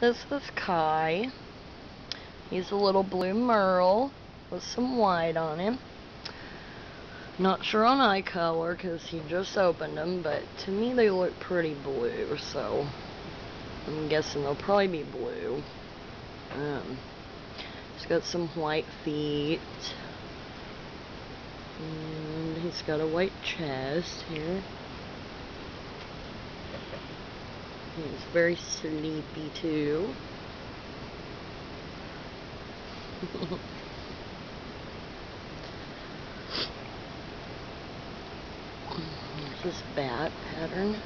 This is Kai. He's a little blue merle with some white on him. Not sure on eye color because he just opened them, but to me they look pretty blue, so I'm guessing they'll probably be blue. Um, he's got some white feet. And he's got a white chest here. He's very sleepy too. Here's his bat pattern.